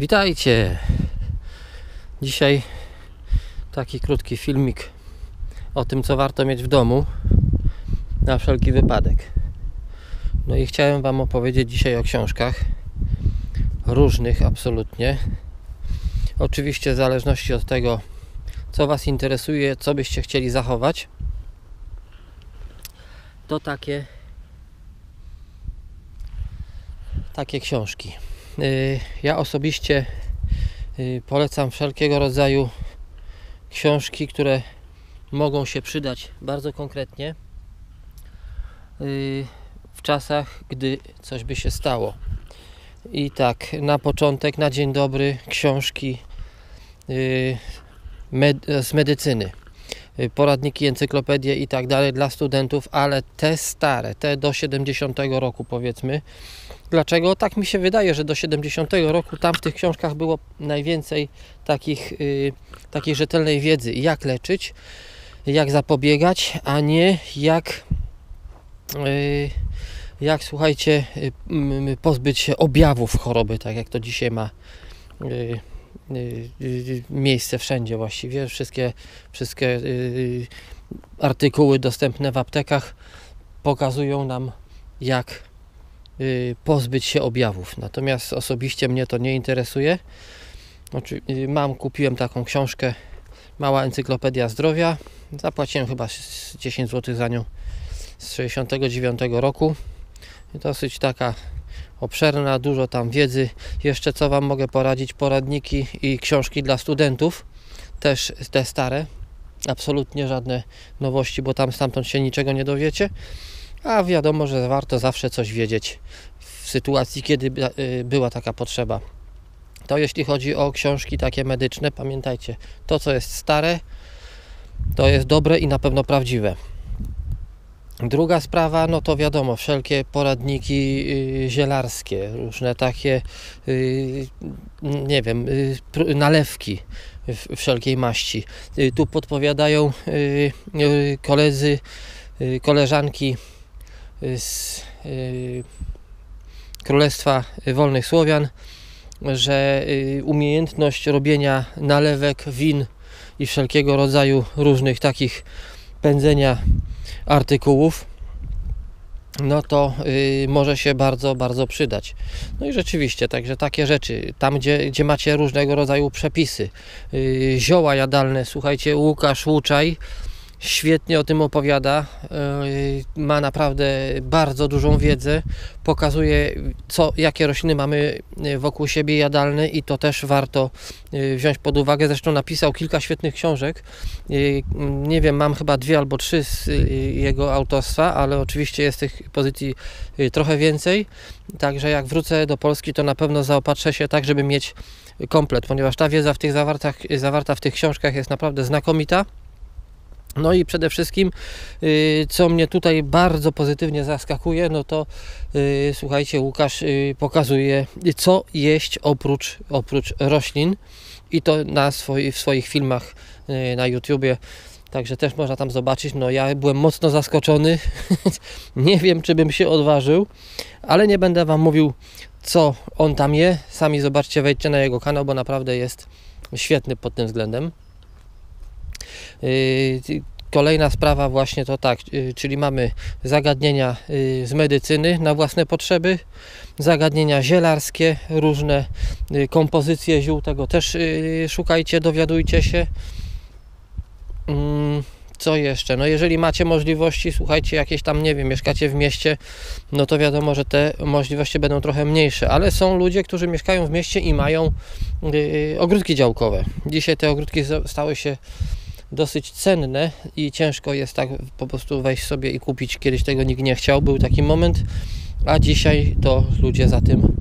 Witajcie! Dzisiaj taki krótki filmik o tym, co warto mieć w domu na wszelki wypadek. No i chciałem Wam opowiedzieć dzisiaj o książkach różnych absolutnie. Oczywiście w zależności od tego, co Was interesuje, co byście chcieli zachować, to takie takie książki. Y, ja osobiście y, polecam wszelkiego rodzaju książki, które mogą się przydać bardzo konkretnie y, w czasach, gdy coś by się stało. I tak, na początek, na dzień dobry, książki z medycyny. Poradniki, encyklopedie i tak dalej dla studentów, ale te stare, te do 70 roku powiedzmy, Dlaczego? Tak mi się wydaje, że do 70 roku tam w tych książkach było najwięcej takich, yy, takiej rzetelnej wiedzy, jak leczyć, jak zapobiegać, a nie jak, yy, jak słuchajcie, pozbyć się objawów choroby, tak jak to dzisiaj ma y, y, y, miejsce wszędzie właściwie. Wszystkie, wszystkie artykuły dostępne w aptekach pokazują nam, jak Y, pozbyć się objawów. Natomiast osobiście mnie to nie interesuje. Znaczy, y, mam, kupiłem taką książkę Mała Encyklopedia Zdrowia. Zapłaciłem chyba 10 zł za nią z 69 roku. Dosyć taka obszerna, dużo tam wiedzy. Jeszcze co Wam mogę poradzić? Poradniki i książki dla studentów. Też te stare. Absolutnie żadne nowości, bo tam stamtąd się niczego nie dowiecie a wiadomo, że warto zawsze coś wiedzieć w sytuacji, kiedy y, była taka potrzeba. To jeśli chodzi o książki takie medyczne, pamiętajcie, to co jest stare, to jest dobre i na pewno prawdziwe. Druga sprawa, no to wiadomo, wszelkie poradniki y, zielarskie, różne takie, y, nie wiem, nalewki wszelkiej maści. Tu podpowiadają koledzy, koleżanki z y, Królestwa Wolnych Słowian, że y, umiejętność robienia nalewek, win i wszelkiego rodzaju różnych takich pędzenia artykułów no to y, może się bardzo, bardzo przydać. No i rzeczywiście, także takie rzeczy, tam gdzie, gdzie macie różnego rodzaju przepisy, y, zioła jadalne, słuchajcie, Łukasz Łuczaj, świetnie o tym opowiada. E, ma naprawdę bardzo dużą wiedzę. Pokazuje, co, jakie rośliny mamy e, wokół siebie jadalne i to też warto e, wziąć pod uwagę. Zresztą napisał kilka świetnych książek. Nie wiem, mam chyba dwie albo trzy z jego autorstwa, ale oczywiście jest tych pozycji trochę więcej. Także jak wrócę do Polski, to na pewno zaopatrzę się tak, żeby mieć komplet, ponieważ ta wiedza w tych zawartach, zawarta w tych książkach jest naprawdę znakomita. No i przede wszystkim, y, co mnie tutaj bardzo pozytywnie zaskakuje, no to y, słuchajcie, Łukasz y, pokazuje, co jeść oprócz, oprócz roślin i to na swoi, w swoich filmach na YouTubie. Także też można tam zobaczyć. No ja byłem mocno zaskoczony. nie wiem, czy bym się odważył, ale nie będę Wam mówił, co on tam je. Sami zobaczcie, wejdźcie na jego kanał, bo naprawdę jest świetny pod tym względem. Y, kolejna sprawa właśnie to tak, y, czyli mamy zagadnienia y, z medycyny na własne potrzeby, zagadnienia zielarskie, różne kompozycje ziół, tego też szukajcie, dowiadujcie się. Mm, co jeszcze? No jeżeli macie możliwości, słuchajcie, jakieś tam, nie wiem, mieszkacie w mieście, no to wiadomo, że te możliwości będą trochę mniejsze, ale są ludzie, którzy mieszkają w mieście i mają ogródki działkowe. Dzisiaj te ogródki stały się dosyć cenne i ciężko jest tak po prostu wejść sobie i kupić. Kiedyś tego nikt nie chciał, był taki moment, a dzisiaj to ludzie za tym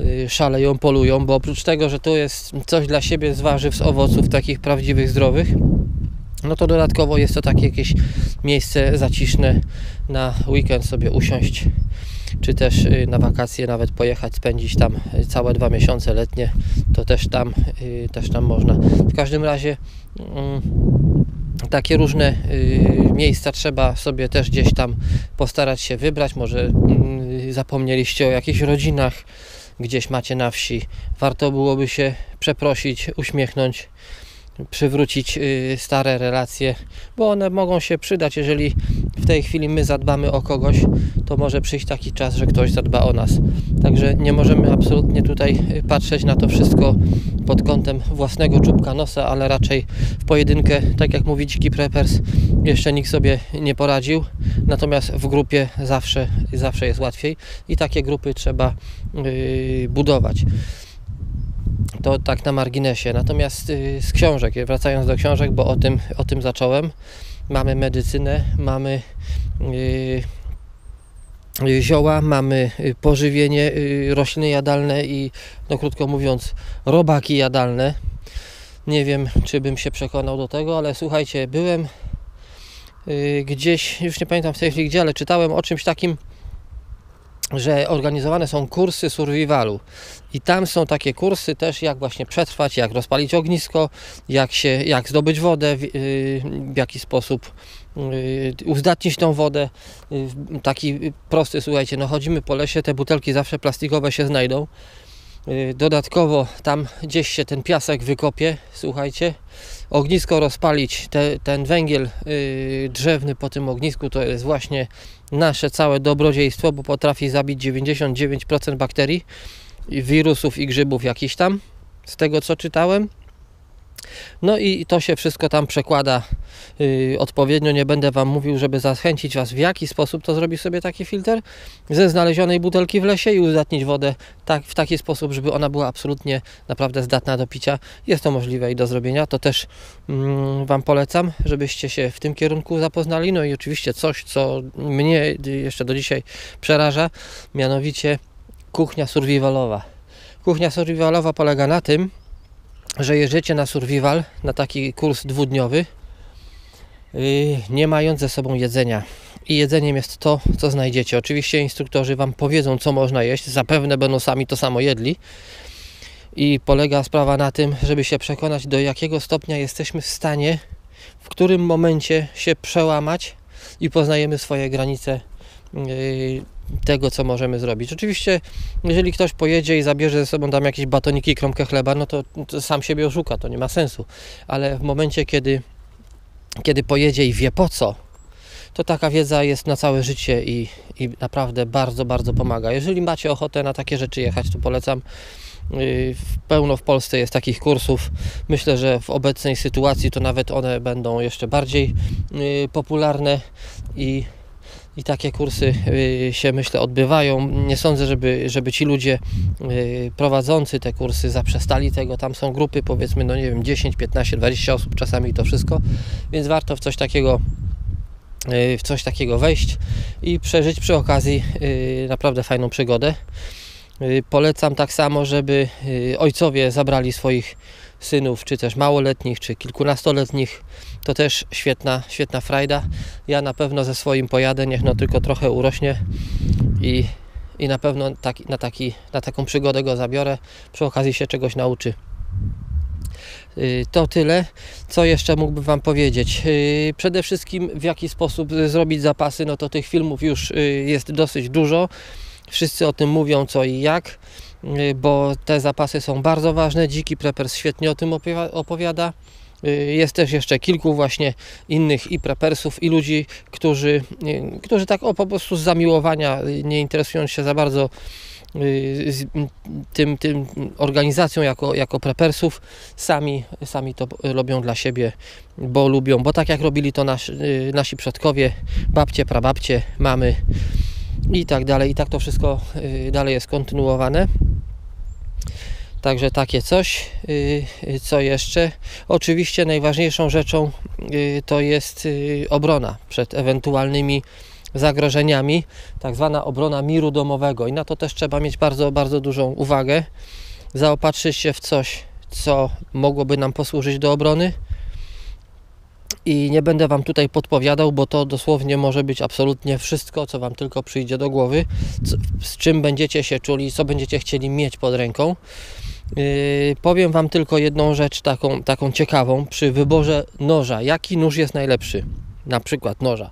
y, szaleją, polują, bo oprócz tego, że to jest coś dla siebie z warzyw, z owoców takich prawdziwych, zdrowych, no to dodatkowo jest to takie jakieś miejsce zaciszne na weekend sobie usiąść czy też y, na wakacje nawet pojechać, spędzić tam y, całe dwa miesiące letnie, to też tam, też tam można. W każdym razie takie różne y, miejsca trzeba sobie też gdzieś tam postarać się wybrać. Może y, zapomnieliście o jakichś rodzinach, gdzieś macie na wsi, warto byłoby się przeprosić, uśmiechnąć, przywrócić y, stare relacje, bo one mogą się przydać. Jeżeli w tej chwili my zadbamy o kogoś, to może przyjść taki czas, że ktoś zadba o nas. Także nie możemy absolutnie tutaj y, patrzeć na to wszystko pod kątem własnego czubka nosa, ale raczej w pojedynkę, tak jak mówi Dziki Preppers, jeszcze nikt sobie nie poradził. Natomiast w grupie zawsze, zawsze jest łatwiej i takie grupy trzeba yy, budować to tak na marginesie. Natomiast y, z książek, wracając do książek, bo o tym, o tym zacząłem, mamy medycynę, mamy y, y, zioła, mamy pożywienie, rośliny jadalne i, no krótko mówiąc, robaki jadalne. Nie wiem, czy bym się przekonał do tego, ale słuchajcie, byłem gdzieś, już nie pamiętam w tej chwili gdzie, ale czytałem o czymś takim, że organizowane są kursy survivalu i tam są takie kursy też jak właśnie przetrwać, jak rozpalić ognisko, jak się, jak zdobyć wodę, w, w jaki sposób yy, uzdatnić tą wodę. Yy, taki prosty, słuchajcie, no chodzimy po lesie, te butelki zawsze plastikowe się znajdą. Dodatkowo tam gdzieś się ten piasek wykopie, słuchajcie, ognisko rozpalić, te, ten węgiel yy, drzewny po tym ognisku to jest właśnie nasze całe dobrodziejstwo, bo potrafi zabić 99% bakterii, wirusów i grzybów jakiś tam, z tego co czytałem. No i to się wszystko tam przekłada yy, odpowiednio. Nie będę Wam mówił, żeby zachęcić Was, w jaki sposób to zrobi sobie taki filtr ze znalezionej butelki w lesie i uzdatnić wodę tak, w taki sposób, żeby ona była absolutnie naprawdę zdatna do picia. Jest to możliwe i do zrobienia. To też yy, Wam polecam, żebyście się w tym kierunku zapoznali. No i oczywiście coś, co mnie jeszcze do dzisiaj przeraża, mianowicie kuchnia survivalowa. Kuchnia survivalowa polega na tym, że jeżdżecie na survival, na taki kurs dwudniowy, y, nie mając ze sobą jedzenia. I jedzeniem jest to, co znajdziecie. Oczywiście instruktorzy Wam powiedzą, co można jeść. Zapewne będą sami to samo jedli. I polega sprawa na tym, żeby się przekonać, do jakiego stopnia jesteśmy w stanie, w którym momencie się przełamać i poznajemy swoje granice y, tego, co możemy zrobić. Oczywiście, jeżeli ktoś pojedzie i zabierze ze sobą tam jakieś batoniki, kromkę chleba, no to, to sam siebie oszuka, to nie ma sensu. Ale w momencie, kiedy, kiedy pojedzie i wie po co, to taka wiedza jest na całe życie i, i naprawdę bardzo, bardzo pomaga. Jeżeli macie ochotę na takie rzeczy jechać, to polecam. Y, pełno w Polsce jest takich kursów. Myślę, że w obecnej sytuacji to nawet one będą jeszcze bardziej y, popularne i i takie kursy y, się myślę odbywają. Nie sądzę, żeby, żeby ci ludzie y, prowadzący te kursy zaprzestali tego. Tam są grupy powiedzmy, no nie wiem, 10, 15, 20 osób czasami to wszystko, więc warto w coś takiego y, w coś takiego wejść i przeżyć przy okazji naprawdę fajną przygodę. Polecam tak samo, żeby ojcowie zabrali swoich synów, czy też małoletnich, czy kilkunastoletnich. To też świetna, świetna frajda. Ja na pewno ze swoim pojadę, niech no tylko trochę urośnie i, i na pewno taki, na, taki, na taką przygodę go zabiorę. Przy okazji się czegoś nauczy. Y, to tyle. Co jeszcze mógłbym Wam powiedzieć? Y, przede wszystkim w jaki sposób zrobić zapasy, no to tych filmów już y, jest dosyć dużo. Wszyscy o tym mówią co i jak. Y, bo te zapasy są bardzo ważne. Dziki Preppers świetnie o tym opowiada. Y, jest też jeszcze kilku właśnie innych i prepersów, i ludzi, którzy, y, którzy tak o, po prostu z zamiłowania, nie interesując się za bardzo tym, tym organizacją jako, jako prepersów, sami, sami to robią dla siebie, bo lubią, bo tak jak robili to nas, nasi przodkowie, babcie, prababcie, mamy i tak dalej, i tak to wszystko dalej jest kontynuowane. Także takie coś. Y, y, co jeszcze? Oczywiście najważniejszą rzeczą y, to jest obrona przed ewentualnymi zagrożeniami, tak zwana obrona miru domowego i na to też trzeba mieć bardzo, bardzo dużą uwagę. Zaopatrzyć się w coś, co mogłoby nam posłużyć do obrony. I nie będę Wam tutaj podpowiadał, bo to dosłownie może być absolutnie wszystko, co Wam tylko przyjdzie do głowy, z czym będziecie się czuli, co będziecie chcieli mieć pod ręką. Yy, powiem Wam tylko jedną rzecz taką, taką ciekawą przy wyborze noża. Jaki nóż jest najlepszy? Na przykład noża,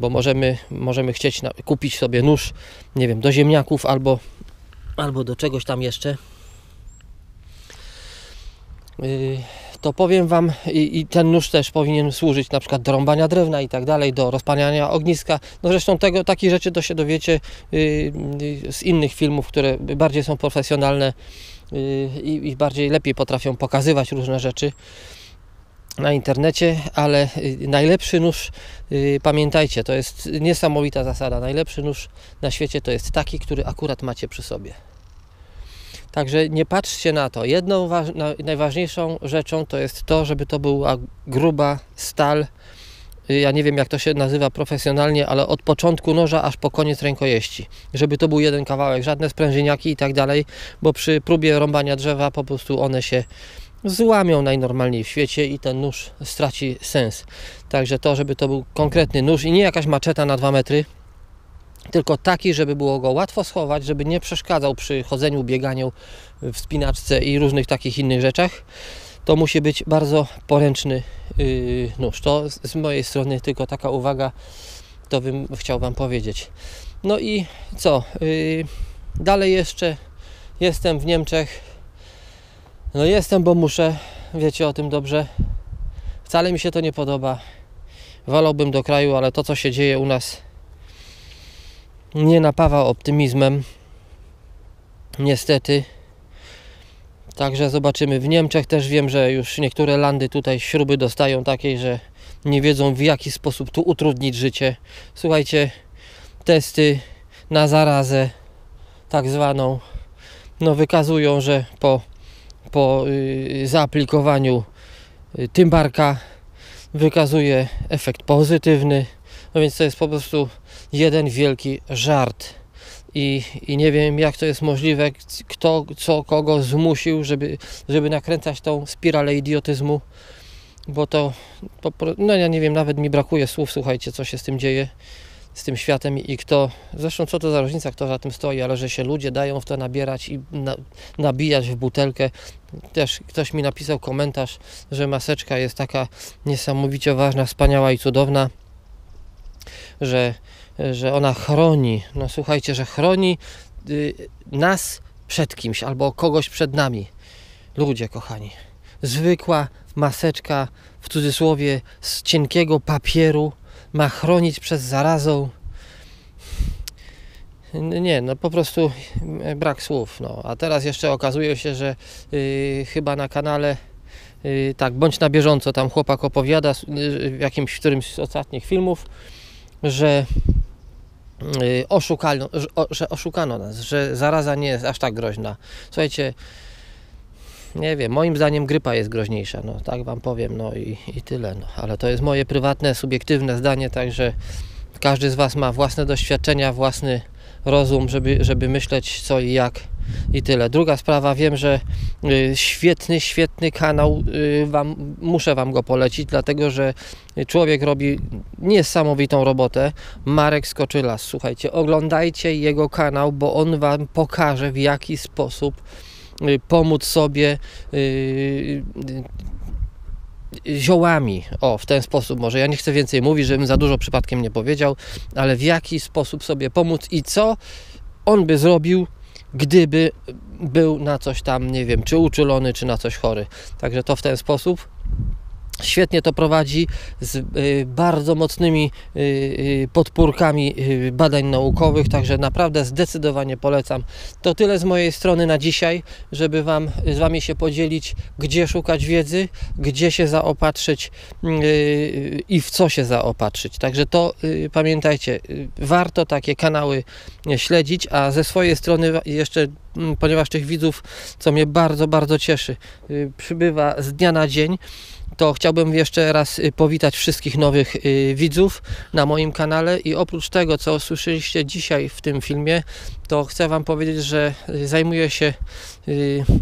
bo możemy, możemy chcieć na, kupić sobie nóż, nie wiem, do ziemniaków albo albo do czegoś tam jeszcze, yy, to powiem Wam, i, i, ten nóż też powinien służyć na przykład do rąbania drewna i tak dalej, do rozpaniania ogniska. No zresztą tego, takich rzeczy to się dowiecie yy, z innych filmów, które bardziej są profesjonalne i, i bardziej lepiej potrafią pokazywać różne rzeczy na internecie, ale najlepszy nóż, pamiętajcie, to jest niesamowita zasada. Najlepszy nóż na świecie to jest taki, który akurat macie przy sobie. Także nie patrzcie na to. Jedną najważniejszą rzeczą to jest to, żeby to była gruba stal. Ja nie wiem, jak to się nazywa profesjonalnie, ale od początku noża aż po koniec rękojeści. Żeby to był jeden kawałek, żadne sprężyniaki i tak dalej, bo przy próbie rąbania drzewa po prostu one się złamią najnormalniej w świecie i ten nóż straci sens. Także to, żeby to był konkretny nóż i nie jakaś maczeta na 2 metry, tylko taki, żeby było go łatwo schować, żeby nie przeszkadzał przy chodzeniu, bieganiu, wspinaczce i różnych takich innych rzeczach. To musi być bardzo poręczny yy, nóż. To z mojej strony tylko taka uwaga, to bym chciał Wam powiedzieć. No i co? Yy, dalej jeszcze jestem w Niemczech. No jestem, bo muszę. Wiecie o tym dobrze. Wcale mi się to nie podoba. Wolałbym do kraju, ale to co się dzieje u nas nie napawa optymizmem. Niestety. Także zobaczymy. W Niemczech też wiem, że już niektóre landy tutaj śruby dostają takiej, że nie wiedzą w jaki sposób tu utrudnić życie. Słuchajcie, testy na zarazę, tak zwaną, no wykazują, że po, po yy, zaaplikowaniu yy, tymbarka wykazuje efekt pozytywny. No więc to jest po prostu jeden wielki żart. I, I nie wiem, jak to jest możliwe, kto, co, kogo zmusił, żeby, żeby nakręcać tą spiralę idiotyzmu, bo to, no ja nie wiem, nawet mi brakuje słów, słuchajcie, co się z tym dzieje, z tym światem i kto, zresztą co to za różnica, kto za tym stoi, ale że się ludzie dają w to nabierać i na, nabijać w butelkę. Też ktoś mi napisał komentarz, że maseczka jest taka niesamowicie ważna, wspaniała i cudowna, że że ona chroni. No słuchajcie, że chroni y, nas przed kimś albo kogoś przed nami. Ludzie kochani. Zwykła maseczka w cudzysłowie z cienkiego papieru ma chronić przed zarazą. Nie, no po prostu brak słów. No. A teraz jeszcze okazuje się, że yy, chyba na kanale yy, tak, bądź na bieżąco, tam chłopak opowiada w jakimś w którymś z ostatnich filmów, że Y, oszukano, że oszukano nas, że zaraza nie jest aż tak groźna. Słuchajcie, nie wiem, moim zdaniem grypa jest groźniejsza, no tak wam powiem, no i, i tyle, no. ale to jest moje prywatne, subiektywne zdanie, także każdy z was ma własne doświadczenia, własny rozum, żeby, żeby myśleć co i jak i tyle. Druga sprawa, wiem, że y, świetny, świetny kanał, y, wam, muszę Wam go polecić, dlatego że człowiek robi niesamowitą robotę. Marek Skoczylas, słuchajcie, oglądajcie jego kanał, bo on Wam pokaże w jaki sposób y, pomóc sobie ziołami. O, w ten sposób może. Ja nie chcę więcej mówić, żebym za dużo przypadkiem nie powiedział, ale w jaki sposób sobie pomóc i co on by zrobił, gdyby był na coś tam, nie wiem, czy uczulony, czy na coś chory. Także to w ten sposób. Świetnie to prowadzi z y, bardzo mocnymi y, y, podpórkami badań naukowych, także naprawdę zdecydowanie polecam. To tyle z mojej strony na dzisiaj, żeby wam, z Wami się podzielić, gdzie szukać wiedzy, gdzie się zaopatrzyć i w co się zaopatrzyć. Także to pamiętajcie, warto takie kanały śledzić, a ze swojej strony jeszcze mm, ponieważ tych widzów, co mnie bardzo, bardzo cieszy, przybywa z dnia na dzień to chciałbym jeszcze raz y, powitać wszystkich nowych y, widzów na moim kanale i oprócz tego, co słyszeliście dzisiaj w tym filmie, to chcę Wam powiedzieć, że y, zajmuję się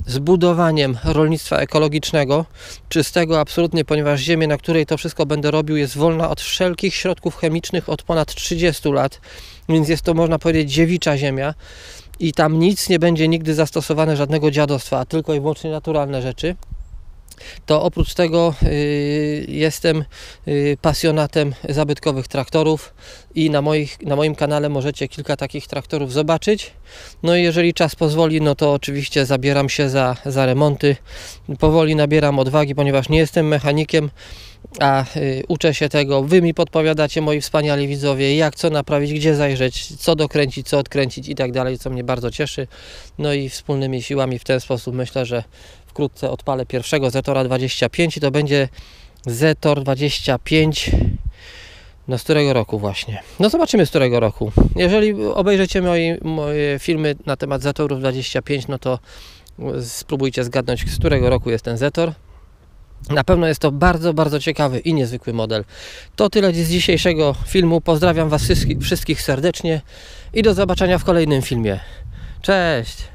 zbudowaniem rolnictwa ekologicznego, czystego absolutnie, ponieważ ziemia, na której to wszystko będę robił, jest wolna od wszelkich środków chemicznych od ponad 30 lat, więc jest to, można powiedzieć, dziewicza ziemia i tam nic nie będzie nigdy zastosowane, żadnego dziadostwa, tylko i wyłącznie naturalne rzeczy. To oprócz tego y, jestem y, pasjonatem zabytkowych traktorów i na, moich, na moim kanale możecie kilka takich traktorów zobaczyć. No i jeżeli czas pozwoli, no to oczywiście zabieram się za, za remonty. Powoli nabieram odwagi, ponieważ nie jestem mechanikiem, a y, uczę się tego. Wy mi podpowiadacie, moi wspaniali widzowie, jak co naprawić, gdzie zajrzeć, co dokręcić, co odkręcić i tak dalej, co mnie bardzo cieszy. No i wspólnymi siłami w ten sposób myślę, że wkrótce odpalę pierwszego Zetora 25 i to będzie Zetor 25 no z którego roku właśnie? No zobaczymy z którego roku. Jeżeli obejrzycie moje, moje filmy na temat Zetorów 25, no to spróbujcie zgadnąć z którego roku jest ten Zetor. Na pewno jest to bardzo, bardzo ciekawy i niezwykły model. To tyle z dzisiejszego filmu. Pozdrawiam Was wszystkich, wszystkich serdecznie i do zobaczenia w kolejnym filmie. Cześć!